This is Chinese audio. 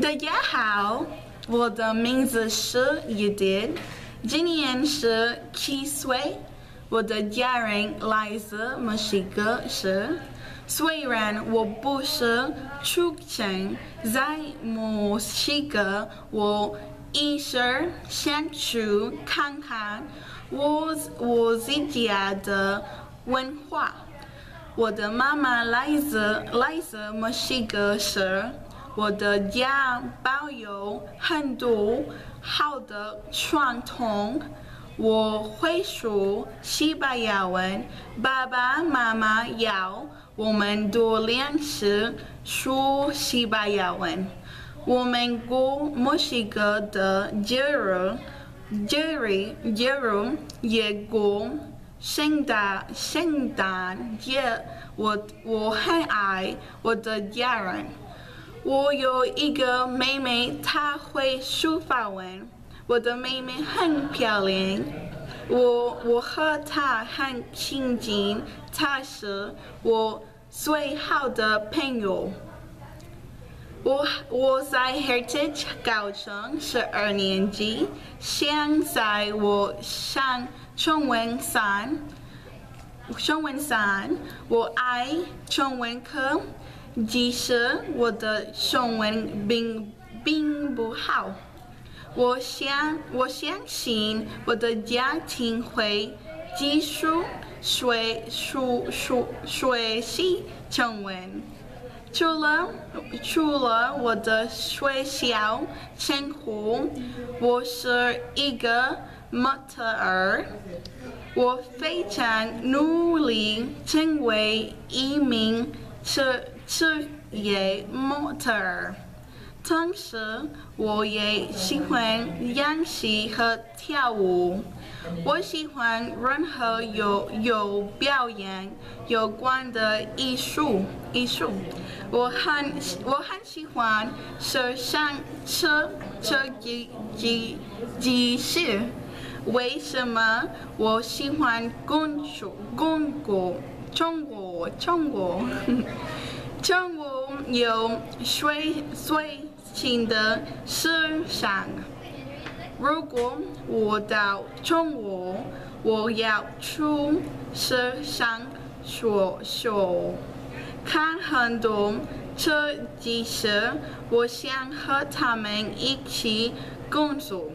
大家好，我的名字是 Edith，今年是七岁。我的家人来自墨西哥市，虽然我不是出生在墨西哥，我一直想去看看我我自家的文化。我的妈妈来自来自墨西哥市。我的家保有很多好的传统。我会说西班牙文，爸爸妈妈要我们多练习说西班牙文。我们过墨西哥的节日，节日节日也过圣诞圣诞节。我我很爱我的家人。我有一个妹妹，她会说法文。我的妹妹很漂亮，我我和她很亲近，她是我最好的朋友。我我在 Heritage 高中十二年级，现在我上中文三，中文三，我爱中文课。即使我的中文并并不好，我想我相信我的家庭会继续学学学学习中文。除了除了我的学校生活，我是一个模特儿，我非常努力成为一名设。是业模特，同时我也喜欢演戏和跳舞。我喜欢任何有有表演有关的艺术艺术。我很我很喜欢摄像车车机机机器。为什么我喜欢工作工作中国中国？中国 有水水性的思想。如果我到中国，我要去思想学校看很多设计师，我想和他们一起工作。